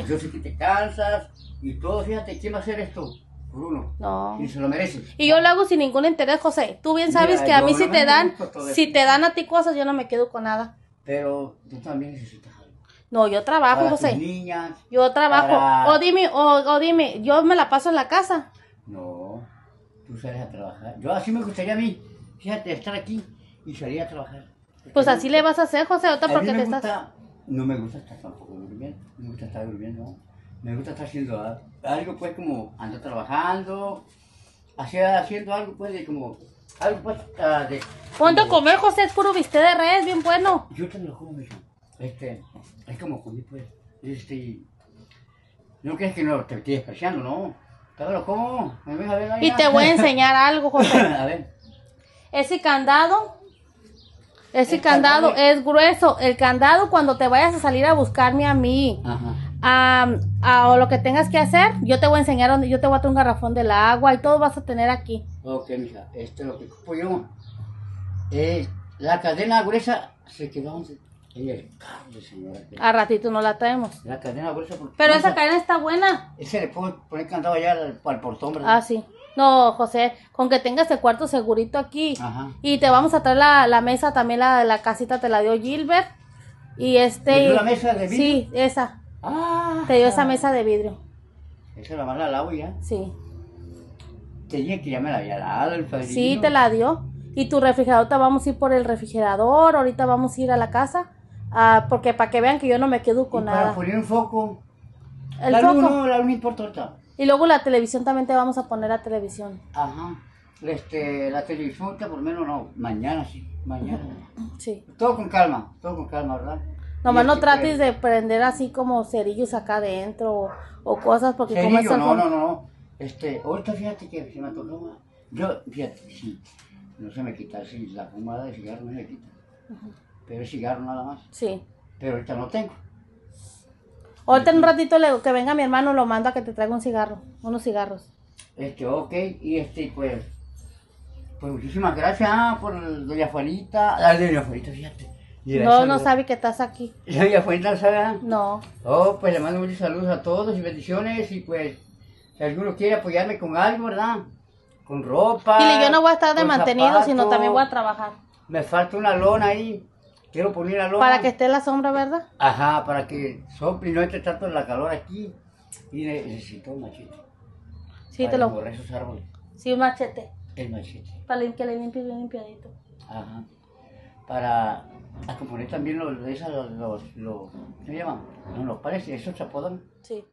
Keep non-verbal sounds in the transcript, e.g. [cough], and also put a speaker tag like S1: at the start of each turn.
S1: porque...
S2: yo sé que te cansas y todo, fíjate, ¿quién va a hacer esto? Por uno.
S1: No.
S2: Y se lo mereces.
S1: Y yo lo hago sin ningún interés, José. Tú bien sabes
S2: Mira,
S1: que a mí si te dan, si te dan a ti cosas, yo no me quedo con nada.
S2: Pero tú también necesitas algo.
S1: No, yo trabajo,
S2: Para tus
S1: José.
S2: niñas.
S1: Yo trabajo.
S2: para-
S1: O dime, o, o dime, yo me la paso en la casa.
S2: No, tú sales a trabajar. Yo así me gustaría a mí, fíjate, estar aquí y salir a trabajar.
S1: Pues así le vas a hacer, José, otra
S2: A mí
S1: porque te
S2: gusta,
S1: estás...
S2: no me gusta estar tampoco durmiendo, no me gusta estar durmiendo, no. me gusta estar haciendo algo pues como ando trabajando, hacia- haciendo algo pues de como, algo pues ah, de...
S1: A comer, José, es puro bistec de res, bien bueno.
S2: Yo te lo como, hija. Este, es como comí pues, este, no crees que no te estoy despreciando, no, te lo como, me ves a ver ahí,
S1: Y te voy a enseñar algo, [laughs] José.
S2: a ver,
S1: Ese candado, ese
S2: El
S1: candado
S2: candado.
S1: es grueso. El candado cuando te vayas a salir a buscarme a mí,
S2: ajá.
S1: a, a- o lo que tengas que hacer, yo te voy a enseñar dónde, yo te voy a traer un garrafón del agua y todo vas a tener aquí.
S2: Ok, mija, esto es lo que ocupo yo. Eh, la cadena gruesa se quedó en el carro, señora.
S1: A ratito no la traemos.
S2: La cadena gruesa.
S1: Pero esa cadena está buena.
S2: Ese le puedo poner candado allá al, al portón, ¿verdad?
S1: Ah, sí. No, José, con que tengas el cuarto segurito aquí.
S2: Ajá.
S1: Y te vamos a traer la, la mesa, también la, la casita te la dio Gilbert. Y este...
S2: ¿Me dio la mesa de vidrio?
S1: Sí, esa.
S2: Ah,
S1: Te dio esa mesa de vidrio.
S2: Esa la más la lavo ya.
S1: Sí.
S2: Te dije que ya me la había dado el padrino.
S1: Sí, te la dio. Y tu refrigerador, te vamos a ir por el refrigerador. Ahorita vamos a ir a la casa. ah, porque para que vean que yo no me quedo
S2: Y
S1: con
S2: para
S1: nada.
S2: poner un foco.
S1: El
S2: la luz
S1: foco.
S2: no, la luz no importa ahorita.
S1: Y luego la televisión también te vamos a poner la televisión.
S2: Ajá. Este, la televisión, ahorita por lo menos no. Mañana sí, mañana.
S1: Sí.
S2: Todo con calma, todo con calma, ¿verdad?
S1: Nomás no trates de prender así como cerillos acá adentro o, o cosas porque
S2: Cerillo,
S1: es el
S2: no,
S1: fondo-
S2: no, no, no. Este, ahorita fíjate que se me antojó. Yo, fíjate, sí, no se me quita, sí, la fumada de cigarro no se me quita. Pero el cigarro nada más.
S1: Sí.
S2: Pero ahorita no tengo.
S1: Ahorita en un ratito le, que venga mi hermano lo mando a que te traiga un cigarro, unos cigarros.
S2: Este, ok, y este, pues, pues muchísimas gracias ah, por doña Juanita. Ah, doña Juanita, fíjate. Y la
S1: No, no sabe que estás aquí. [laughs]
S2: Doña Juanita, ¿sabe?
S1: No.
S2: Oh, pues le mando muchos saludos a todos y bendiciones y pues, si alguno quiere apoyarme con algo, ¿verdad? Con ropa.
S1: Dile, yo no voy a estar de mantenido, sino también voy a trabajar.
S2: Me falta una lona ahí. Quiero poner la lona.
S1: Para que esté la sombra, ¿verdad?
S2: Ajá, para que sople y no entre tanto la calor aquí. Y ne- necesito un machete.
S1: Sí,
S2: para
S1: te lo...
S2: borrar esos árboles.
S1: Sí, un machete.
S2: El machete.
S1: Para que le limpie bien limpiadito.
S2: Ajá. Para a componer también los, los, los, los- ¿qué se llaman? No, los pares, esos se apodan.
S1: Sí.